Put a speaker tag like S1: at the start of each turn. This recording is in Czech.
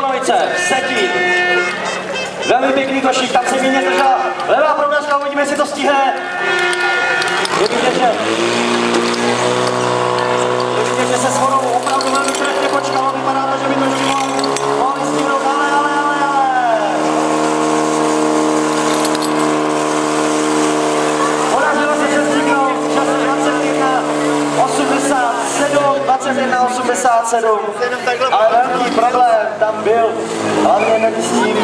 S1: dvojice, Setin. Velmi pěkný košík, tam se mě zdržela levá prověřka, uvidíme, jestli to stihne. Je vidět, že, je vidět, že se shodou opravdu velmi trefně počkalo, vypadá to, že by to ještě mohli, mohli stihnout, ale, ale, ale, ale. Podařilo se přestihnout, čas 21, 87, 21, 87, ale velký 雨のち